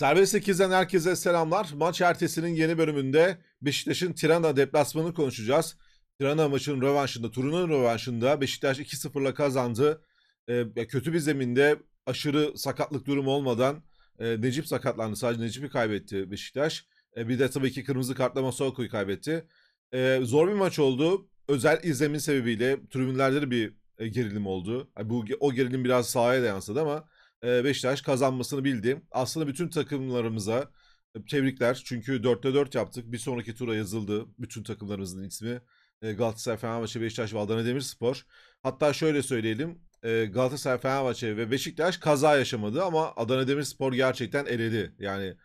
Serbest 8'den herkese selamlar. Maç ertesinin yeni bölümünde Beşiktaş'ın Tirana deplasmanını konuşacağız. Tirana maçının rövanşında, turunun rövanşında Beşiktaş 2-0'la kazandı. Ee, kötü bir zeminde aşırı sakatlık durumu olmadan e, Necip sakatlandı. Sadece Necip'i kaybetti Beşiktaş. E, bir de tabii ki kırmızı kartla Masaoku'yu kaybetti. E, zor bir maç oldu. Özel izlemin sebebiyle tribünlerde de bir e, gerilim oldu. Yani bu O gerilim biraz sahaya da yansıdı ama e, Beşiktaş kazanmasını bildi. Aslında bütün takımlarımıza e, tebrikler. Çünkü 4'te 4 yaptık. Bir sonraki tura yazıldı. Bütün takımlarımızın ismi. E, Galatasaray, Fenerbahçe, Beşiktaş ve Adana Demirspor. Hatta şöyle söyleyelim. Galatasaray, Fenerbahçe ve Beşiktaş kaza yaşamadı ama Adana Demirspor gerçekten eledi. Yani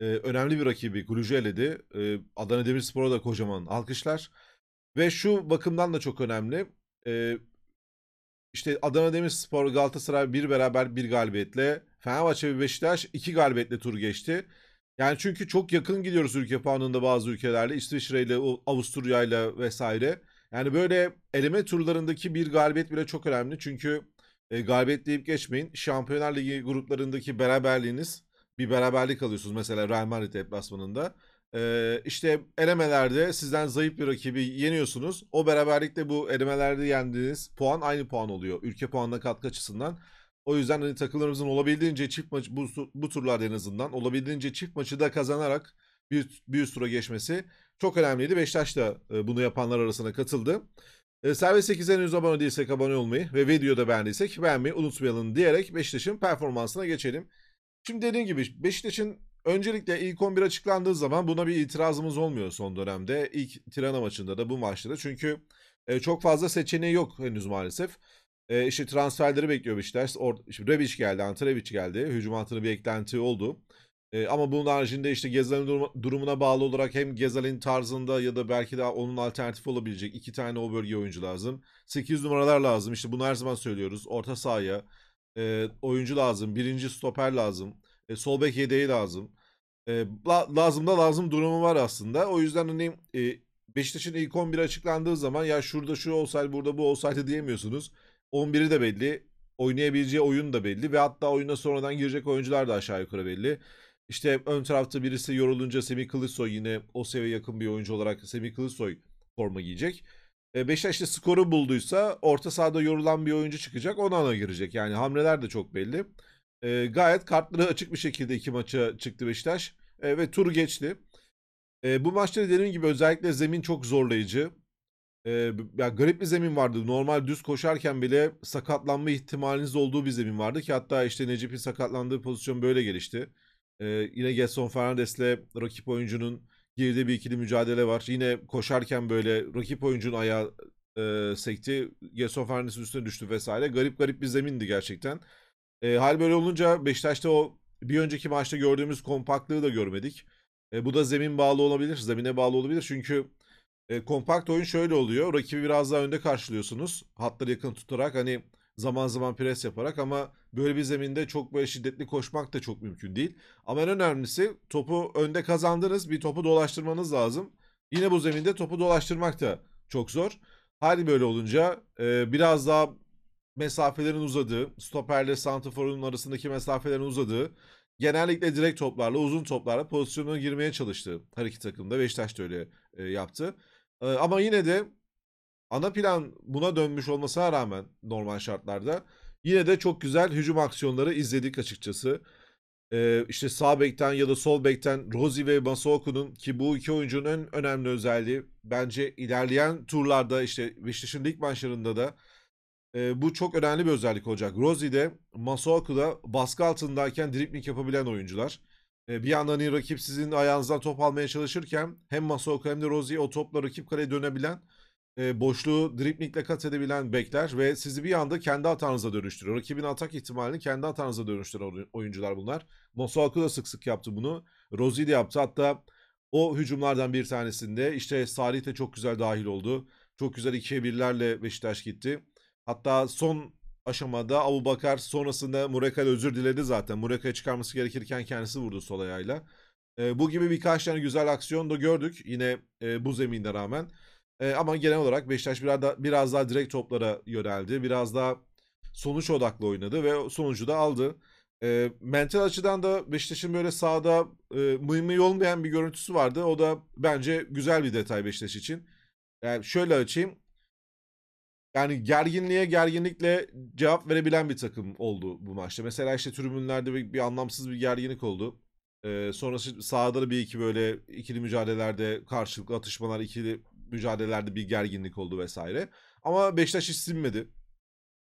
önemli bir rakibi Gulucu eledi. Adana Demirspor'a da kocaman alkışlar. Ve şu bakımdan da çok önemli. İşte Adana Demirspor, Galatasaray bir beraber bir galibiyetle, Fenerbahçe ve Beşiktaş iki galibiyetle tur geçti. Yani çünkü çok yakın gidiyoruz ülke puanında bazı ülkelerle. İsviçre ile, Avusturya ile vesaire. Yani böyle eleme turlarındaki bir galibiyet bile çok önemli. Çünkü e, galibiyet deyip geçmeyin. Şampiyonlar Ligi gruplarındaki beraberliğiniz bir beraberlik alıyorsunuz. Mesela Real Madrid deplasmanında. Ee, işte elemelerde sizden zayıf bir rakibi yeniyorsunuz. O beraberlikle bu elemelerde yendiğiniz puan aynı puan oluyor. Ülke puanına katkı açısından. O yüzden hani takımlarımızın olabildiğince çift maç bu, bu turlarda en azından olabildiğince çift maçı da kazanarak bir, bir üst tura geçmesi çok önemliydi. Beşiktaş da bunu yapanlar arasına katıldı. E, Servis 8'e henüz abone değilsek abone olmayı ve videoda beğendiysek beğenmeyi unutmayalım diyerek Beşiktaş'ın performansına geçelim. Şimdi dediğim gibi Beşiktaş'ın Öncelikle ilk 11 açıklandığı zaman buna bir itirazımız olmuyor son dönemde. İlk Tirana maçında da bu maçta da. Çünkü e, çok fazla seçeneği yok henüz maalesef. E, işte transferleri bekliyor Beşiktaş. İşte Rebic geldi, Antrevic geldi. Hücum hattına bir eklenti oldu. E, ama bunun haricinde işte Gezal'in durumuna bağlı olarak hem Gezal'in tarzında ya da belki de onun alternatif olabilecek iki tane o bölge oyuncu lazım. 8 numaralar lazım. İşte bunu her zaman söylüyoruz. Orta sahaya e, oyuncu lazım. Birinci stoper lazım. E, sol bek yedeği lazım. E, la, lazım da lazım durumu var aslında. O yüzden hani e, Beşiktaş'ın ilk 11 açıklandığı zaman ya şurada şu olsaydı burada bu olsaydı diyemiyorsunuz. 11'i de belli. Oynayabileceği oyun da belli ve hatta oyuna sonradan girecek oyuncular da aşağı yukarı belli. İşte ön tarafta birisi yorulunca Semih Kılıçsoy yine o seviyeye yakın bir oyuncu olarak Semih Kılıçsoy forma giyecek. Beşiktaş skoru bulduysa orta sahada yorulan bir oyuncu çıkacak ona ana girecek. Yani hamleler de çok belli. E, gayet kartları açık bir şekilde iki maça çıktı Beşiktaş. E, ve tur geçti. E, bu maçta dediğim gibi özellikle zemin çok zorlayıcı. E, ya garip bir zemin vardı. Normal düz koşarken bile sakatlanma ihtimaliniz olduğu bir zemin vardı ki hatta işte Necip'in sakatlandığı pozisyon böyle gelişti. E, yine Gelson Fernandes'le rakip oyuncunun girdiği bir ikili mücadele var. Yine koşarken böyle rakip oyuncunun ayağı e, sekti. Gelson Fernandes'in üstüne düştü vesaire. Garip garip bir zemindi gerçekten. E, hal böyle olunca Beşiktaş'ta o bir önceki maçta gördüğümüz kompaktlığı da görmedik. E, bu da zemin bağlı olabilir, zemine bağlı olabilir. Çünkü e, kompakt oyun şöyle oluyor. Rakibi biraz daha önde karşılıyorsunuz. Hatları yakın tutarak hani zaman zaman pres yaparak ama böyle bir zeminde çok böyle şiddetli koşmak da çok mümkün değil. Ama en önemlisi topu önde kazandınız. Bir topu dolaştırmanız lazım. Yine bu zeminde topu dolaştırmak da çok zor. Hali böyle olunca e, biraz daha mesafelerin uzadığı, stoperle santraforun arasındaki mesafelerin uzadığı, genellikle direkt toplarla, uzun toplarla pozisyona girmeye çalıştı her iki takımda. Beşiktaş da öyle e, yaptı. E, ama yine de ana plan buna dönmüş olmasına rağmen normal şartlarda yine de çok güzel hücum aksiyonları izledik açıkçası. Ee, işte sağ bekten ya da sol bekten Rozi ve Masaoku'nun ki bu iki oyuncunun en önemli özelliği bence ilerleyen turlarda işte Beşiktaş'ın lig maçlarında da e, bu çok önemli bir özellik olacak. Rozi de Masuaku da baskı altındayken dribling yapabilen oyuncular. E, bir yandan hani rakip sizin ayağınızdan top almaya çalışırken hem Masuaku hem de Rozi o topla rakip kaleye dönebilen e, boşluğu driblingle kat edebilen bekler ve sizi bir anda kendi hatanıza dönüştürüyor. Rakibin atak ihtimalini kendi hatanıza dönüştüren oyuncular bunlar. Masuaku da sık sık yaptı bunu. Rozi de yaptı. Hatta o hücumlardan bir tanesinde işte Salih de çok güzel dahil oldu. Çok güzel ikiye birlerle Beşiktaş gitti. Hatta son aşamada Abu Bakar sonrasında Mureka'ya özür diledi zaten. Mureka'ya çıkarması gerekirken kendisi vurdu sol ayağıyla. E, bu gibi birkaç tane güzel aksiyon da gördük yine e, bu zeminde rağmen. E, ama genel olarak Beşiktaş biraz, da, biraz daha direkt toplara yöneldi. Biraz daha sonuç odaklı oynadı ve sonucu da aldı. E, mental açıdan da Beşiktaş'ın böyle sahada e, mıy mıy olmayan bir görüntüsü vardı. O da bence güzel bir detay Beşiktaş için. Yani şöyle açayım. Yani gerginliğe gerginlikle cevap verebilen bir takım oldu bu maçta. Mesela işte tribünlerde bir, bir anlamsız bir gerginlik oldu. Ee, sonrası sahada da bir iki böyle ikili mücadelelerde karşılıklı atışmalar, ikili mücadelelerde bir gerginlik oldu vesaire. Ama Beşiktaş hiç sinmedi.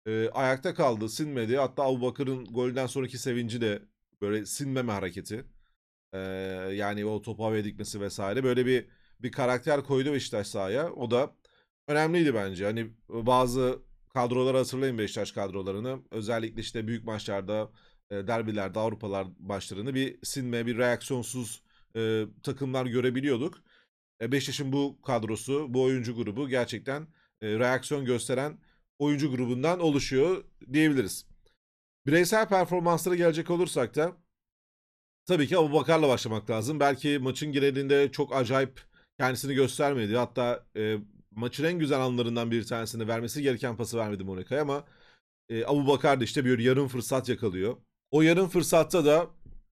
Ee, ayakta kaldı, sinmedi. Hatta Abu Bakır'ın golden sonraki sevinci de böyle sinmeme hareketi. Ee, yani o topu havaya dikmesi vesaire. Böyle bir bir karakter koydu Beşiktaş sahaya. O da önemliydi bence. Hani bazı kadroları hatırlayın Beşiktaş kadrolarını. Özellikle işte büyük maçlarda, derbilerde, Avrupalar maçlarını bir sinme, bir reaksiyonsuz takımlar görebiliyorduk. E, Beşiktaş'ın bu kadrosu, bu oyuncu grubu gerçekten reaksiyon gösteren oyuncu grubundan oluşuyor diyebiliriz. Bireysel performanslara gelecek olursak da tabii ki Abu Bakar'la başlamak lazım. Belki maçın genelinde çok acayip kendisini göstermedi. Hatta e, maçın en güzel anlarından bir tanesini vermesi gereken pası vermedi Monika'ya ama e, Abu Bakar da işte bir yarım fırsat yakalıyor. O yarım fırsatta da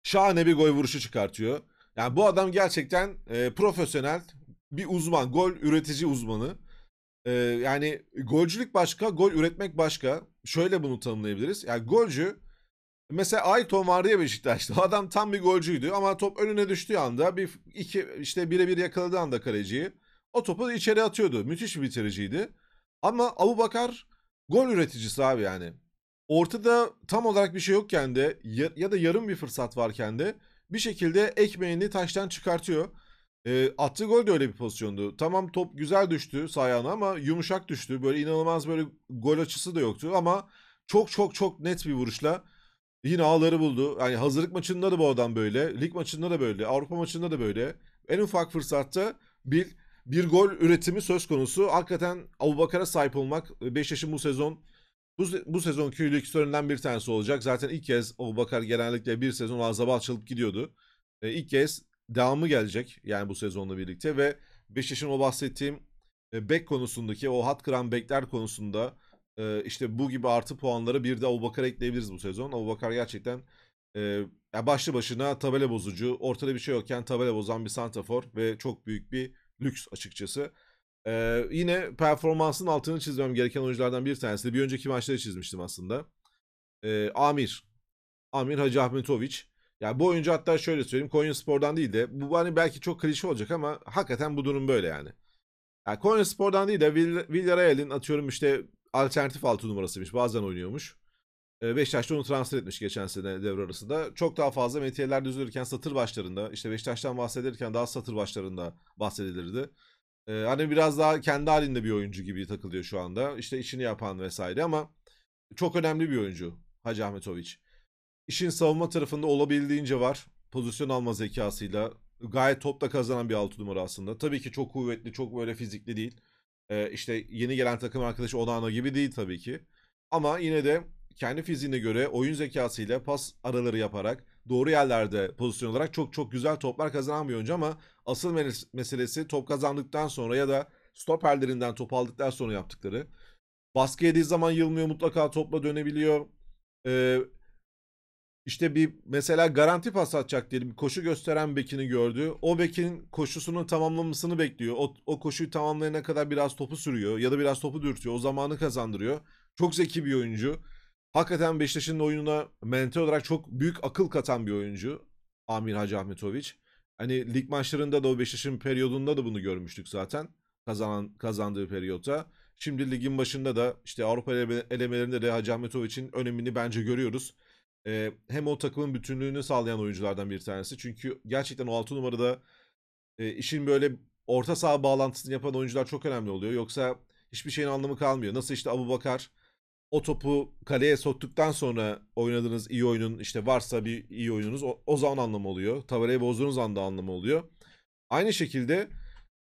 şahane bir gol vuruşu çıkartıyor. Yani bu adam gerçekten e, profesyonel bir uzman, gol üretici uzmanı. E, yani golcülük başka, gol üretmek başka. Şöyle bunu tanımlayabiliriz. Yani golcü Mesela Ayton vardı ya Beşiktaş'ta. Adam tam bir golcüydü ama top önüne düştüğü anda bir iki işte birebir yakaladığı anda kaleciyi o topu içeri atıyordu. Müthiş bir bitiriciydi. Ama Abu Bakar gol üreticisi abi yani. Ortada tam olarak bir şey yokken de ya, ya da yarım bir fırsat varken de bir şekilde ekmeğini taştan çıkartıyor. E, attığı gol de öyle bir pozisyondu. Tamam top güzel düştü sayağına ama yumuşak düştü. Böyle inanılmaz böyle gol açısı da yoktu ama çok çok çok net bir vuruşla yine ağları buldu. Yani hazırlık maçında da bu adam böyle. Lig maçında da böyle. Avrupa maçında da böyle. En ufak fırsatta bir bir gol üretimi söz konusu. Hakikaten Abubakar'a sahip olmak 5 yaşın bu sezon bu, bu sezonki lig bir tanesi olacak. Zaten ilk kez Abubakar genellikle bir sezon azabal çalıp gidiyordu. E, ilk kez devamı gelecek yani bu sezonla birlikte ve Beşiktaş'ın o bahsettiğim e, bek konusundaki o hat kıran bekler konusunda e, işte bu gibi artı puanları bir de Abubakar ekleyebiliriz bu sezon. Abubakar gerçekten e, yani başlı başına tabela bozucu, ortada bir şey yokken tabela bozan bir santafor ve çok büyük bir lüks açıkçası. Ee, yine performansın altını çizmem gereken oyunculardan bir tanesi bir önceki maçta çizmiştim aslında. Ee, Amir. Amir Hacı Ahmetoviç. Yani bu oyuncu hatta şöyle söyleyeyim Konya Spor'dan değil de bu hani belki çok klişe olacak ama hakikaten bu durum böyle yani. yani Konya Spor'dan değil de Villarreal'in atıyorum işte alternatif altı numarasıymış. Bazen oynuyormuş. Ee, Beşiktaş'ta onu transfer etmiş geçen sene devre arasında. Çok daha fazla metiyeler düzülürken satır başlarında işte Beşiktaş'tan bahsedilirken daha satır başlarında bahsedilirdi. Ee, hani biraz daha kendi halinde bir oyuncu gibi takılıyor şu anda. İşte işini yapan vesaire ama çok önemli bir oyuncu Hacı Ahmetoviç. İşin savunma tarafında olabildiğince var. Pozisyon alma zekasıyla gayet topla kazanan bir altı numara aslında. Tabii ki çok kuvvetli, çok böyle fizikli değil. Ee, işte yeni gelen takım arkadaşı Onana gibi değil tabii ki. Ama yine de kendi fiziğine göre oyun zekasıyla pas araları yaparak doğru yerlerde pozisyon olarak çok çok güzel toplar kazanan bir oyuncu ama asıl meselesi top kazandıktan sonra ya da stoperlerinden top aldıktan sonra yaptıkları. Baskı yediği zaman yılmıyor mutlaka topla dönebiliyor. Ee, işte bir mesela garanti pas atacak diyelim koşu gösteren bekini gördü. O bekin koşusunu tamamlamasını bekliyor. O, o koşuyu tamamlayana kadar biraz topu sürüyor ya da biraz topu dürtüyor. O zamanı kazandırıyor. Çok zeki bir oyuncu. Hakikaten Beşiktaş'ın oyununa mental olarak çok büyük akıl katan bir oyuncu. Amir Hacı Ahmetoviç. Hani lig maçlarında da o Beşiktaş'ın periyodunda da bunu görmüştük zaten. Kazanan, kazandığı periyotta. Şimdi ligin başında da işte Avrupa elemelerinde de Hacı Ahmetoviç'in önemini bence görüyoruz. Ee, hem o takımın bütünlüğünü sağlayan oyunculardan bir tanesi. Çünkü gerçekten o 6 numarada e, işin böyle orta saha bağlantısını yapan oyuncular çok önemli oluyor. Yoksa hiçbir şeyin anlamı kalmıyor. Nasıl işte Abu Bakar o topu kaleye soktuktan sonra oynadığınız iyi oyunun işte varsa bir iyi oyununuz o, o zaman anlamı oluyor. Tabelayı bozduğunuz anda anlamı oluyor. Aynı şekilde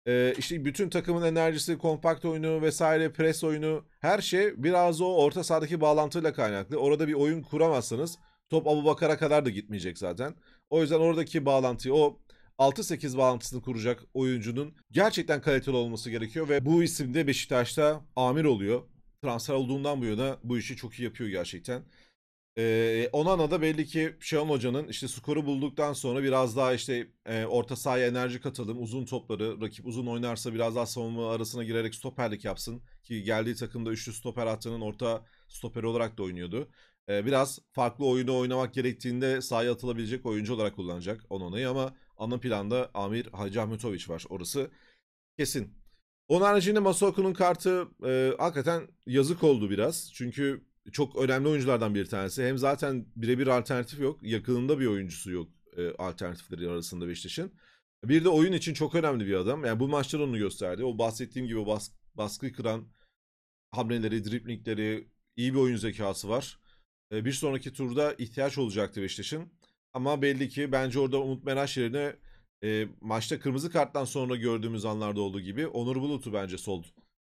e, işte bütün takımın enerjisi, kompakt oyunu vesaire, pres oyunu her şey biraz o orta sahadaki bağlantıyla kaynaklı. Orada bir oyun kuramazsanız top Abu Bakar'a kadar da gitmeyecek zaten. O yüzden oradaki bağlantıyı o 6-8 bağlantısını kuracak oyuncunun gerçekten kaliteli olması gerekiyor ve bu isim de Beşiktaş'ta amir oluyor transfer olduğundan bu yana bu işi çok iyi yapıyor gerçekten. Ee, Onana da belli ki Şenol Hoca'nın işte skoru bulduktan sonra biraz daha işte e, orta sahaya enerji katalım, uzun topları, rakip uzun oynarsa biraz daha savunma arasına girerek stoperlik yapsın. Ki geldiği takımda üçlü stoper hattının orta stoperi olarak da oynuyordu. Ee, biraz farklı oyunu oynamak gerektiğinde sahaya atılabilecek oyuncu olarak kullanacak Onana'yı ama ana planda Amir Hacı Ahmetoviç var. Orası kesin. Onun haricinde Masaoku'nun kartı e, hakikaten yazık oldu biraz. Çünkü çok önemli oyunculardan bir tanesi. Hem zaten birebir alternatif yok. Yakınında bir oyuncusu yok e, alternatifleri arasında Beşiktaş'ın. Bir de oyun için çok önemli bir adam. Yani bu maçlar onu gösterdi. O bahsettiğim gibi bas, baskı kıran hamleleri, driplingleri, iyi bir oyun zekası var. E, bir sonraki turda ihtiyaç olacaktı Beşiktaş'ın. Ama belli ki bence orada Umut Meraş yerine e, maçta kırmızı karttan sonra gördüğümüz anlarda olduğu gibi Onur Bulut'u bence sol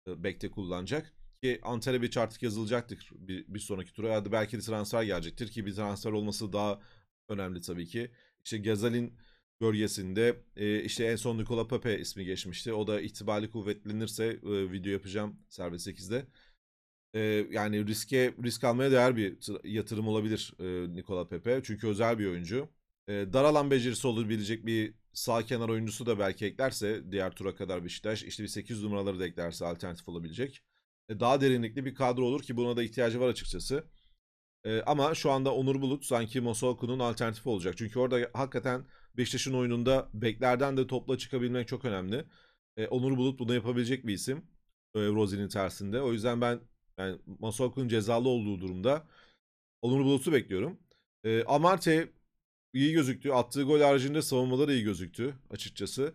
e, bekte kullanacak. Ki Antalya artık yazılacaktır bir, bir sonraki tura. Ya da belki de transfer gelecektir ki bir transfer olması daha önemli tabii ki. İşte Gazal'in bölgesinde e, işte en son Nikola Pepe ismi geçmişti. O da itibari kuvvetlenirse e, video yapacağım Serbest 8'de. E, yani riske risk almaya değer bir yatırım olabilir e, Nikola Pepe. Çünkü özel bir oyuncu. E, dar alan becerisi olabilecek bir sağ kenar oyuncusu da belki eklerse diğer tura kadar Beşiktaş işte bir 8 numaraları da eklerse alternatif olabilecek. E, daha derinlikli bir kadro olur ki buna da ihtiyacı var açıkçası. E, ama şu anda Onur Bulut sanki Mosoku'nun alternatifi olacak. Çünkü orada hakikaten Beşiktaş'ın oyununda beklerden de topla çıkabilmek çok önemli. E, Onur Bulut bunu yapabilecek bir isim. E, tersinde. O yüzden ben yani Mosoku'nun cezalı olduğu durumda Onur Bulut'u bekliyorum. Amarte iyi gözüktü. Attığı gol haricinde savunmaları iyi gözüktü açıkçası.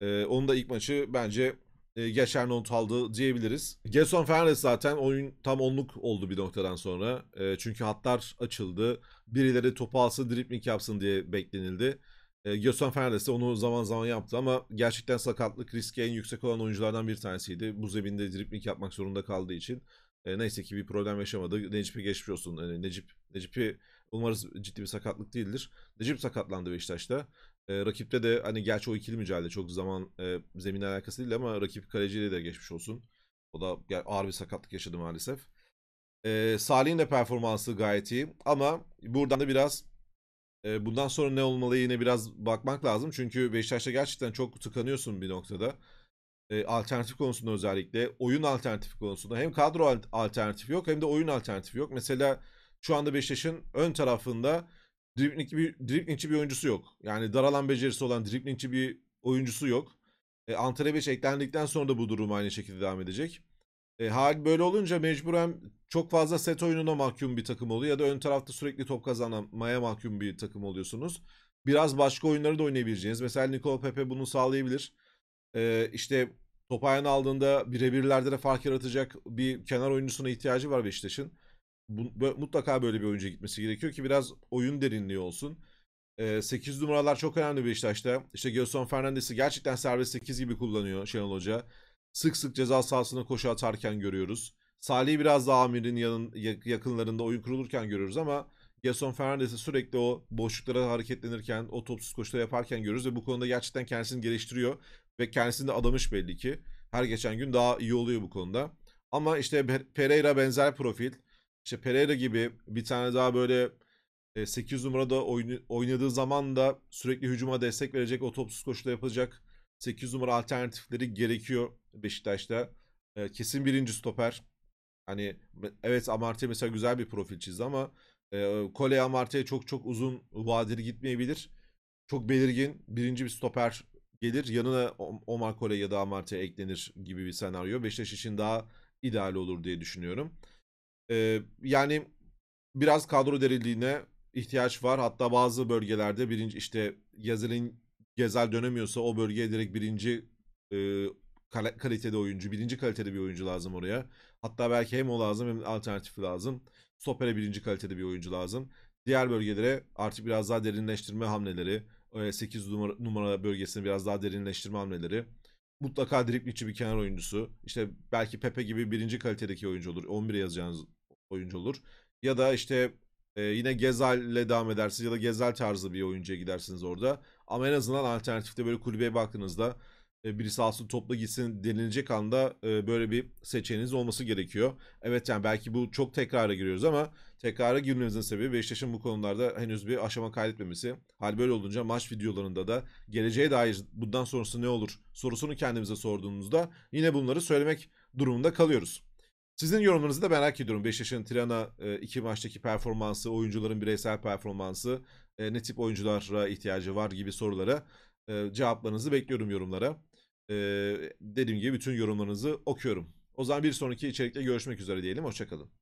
E, onun da ilk maçı bence e, geçer not aldı diyebiliriz. Gerson Fernandes zaten oyun tam onluk oldu bir noktadan sonra. E, çünkü hatlar açıldı. Birileri topu alsın, dripling yapsın diye beklenildi. E, Gerson Fernandes de onu zaman zaman yaptı ama gerçekten sakatlık riski en yüksek olan oyunculardan bir tanesiydi. Bu zeminde dripling yapmak zorunda kaldığı için. E, neyse ki bir problem yaşamadı. Necip'e geçmiş olsun. Yani Necip, Necip'i umarız ciddi bir sakatlık değildir. Necip sakatlandı Beşiktaş'ta. E, rakipte de hani gerçi o ikili mücadele çok zaman e, zeminle alakası değil ama rakip kaleciyle de geçmiş olsun. O da yani ağır bir sakatlık yaşadı maalesef. E, Salih'in de performansı gayet iyi ama buradan da biraz e, bundan sonra ne olmalı yine biraz bakmak lazım. Çünkü Beşiktaş'ta gerçekten çok tıkanıyorsun bir noktada. E, alternatif konusunda özellikle oyun alternatifi konusunda hem kadro alternatifi yok hem de oyun alternatifi yok. Mesela şu anda Beşiktaş'ın ön tarafında driblingçi bir, driblingçi bir oyuncusu yok. Yani dar alan becerisi olan driblingçi bir oyuncusu yok. E, Antalya 5 eklendikten sonra da bu durum aynı şekilde devam edecek. E, hal böyle olunca mecburen çok fazla set oyununa mahkum bir takım oluyor ya da ön tarafta sürekli top kazanmaya mahkum bir takım oluyorsunuz. Biraz başka oyunları da oynayabileceğiniz. Mesela Nikola Pepe bunu sağlayabilir. E, işte top ayağına aldığında birebirlerde de fark yaratacak bir kenar oyuncusuna ihtiyacı var Beşiktaş'ın bu, mutlaka böyle bir oyuncu gitmesi gerekiyor ki biraz oyun derinliği olsun. E, 8 numaralar çok önemli Beşiktaş'ta. İşte Gelson Fernandes'i gerçekten serbest 8 gibi kullanıyor Şenol Hoca. Sık sık ceza sahasına koşu atarken görüyoruz. Salih'i biraz daha Amir'in yanın, yakınlarında oyun kurulurken görüyoruz ama Gelson Fernandes'i sürekli o boşluklara hareketlenirken, o topsuz koşular yaparken görüyoruz ve bu konuda gerçekten kendisini geliştiriyor ve kendisini de adamış belli ki. Her geçen gün daha iyi oluyor bu konuda. Ama işte Pereira benzer profil işte Pereira gibi bir tane daha böyle 8 e, numarada oynadığı zaman da sürekli hücuma destek verecek, o topsuz koşuda yapacak 8 numara alternatifleri gerekiyor Beşiktaş'ta. E, kesin birinci stoper. Hani evet Amartya mesela güzel bir profil çizdi ama e, Kole Amartya çok çok uzun vadeli gitmeyebilir. Çok belirgin birinci bir stoper gelir. Yanına Omar Kole ya da Amartya eklenir gibi bir senaryo. Beşiktaş için daha ideal olur diye düşünüyorum. Ee, yani biraz kadro derinliğine ihtiyaç var. Hatta bazı bölgelerde birinci işte Gezel'in Gezel dönemiyorsa o bölgeye direkt birinci e, kalitede oyuncu, birinci kalitede bir oyuncu lazım oraya. Hatta belki hem o lazım hem alternatifi lazım. Stoper'e birinci kalitede bir oyuncu lazım. Diğer bölgelere artık biraz daha derinleştirme hamleleri, 8 numara, numara bölgesini biraz daha derinleştirme hamleleri. Mutlaka dripliçi bir kenar oyuncusu. İşte belki Pepe gibi birinci kalitedeki oyuncu olur. 11'e yazacağınız oyuncu olur. Ya da işte e, yine ile devam edersiniz ya da Gezal tarzı bir oyuncuya gidersiniz orada. Ama en azından alternatifte böyle kulübeye baktığınızda e, birisi alsın topla gitsin denilecek anda e, böyle bir seçeneğiniz olması gerekiyor. Evet yani belki bu çok tekrara giriyoruz ama tekrara girmemizin sebebi Beşiktaş'ın bu konularda henüz bir aşama kaydetmemesi. Hal böyle olunca maç videolarında da geleceğe dair bundan sonrası ne olur sorusunu kendimize sorduğumuzda yine bunları söylemek durumunda kalıyoruz. Sizin yorumlarınızı da merak ediyorum. Beşiktaş'ın Tirana e, iki maçtaki performansı, oyuncuların bireysel performansı, e, ne tip oyunculara ihtiyacı var gibi sorulara e, cevaplarınızı bekliyorum yorumlara. E, dediğim gibi bütün yorumlarınızı okuyorum. O zaman bir sonraki içerikte görüşmek üzere diyelim. Hoşçakalın.